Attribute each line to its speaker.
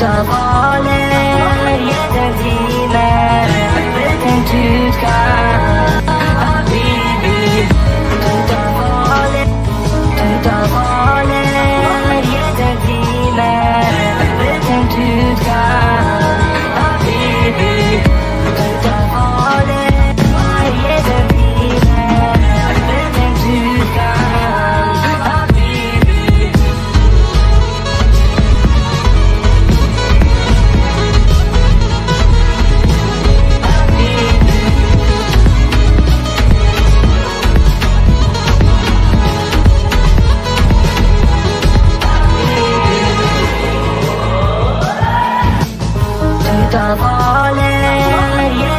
Speaker 1: the तवाले ये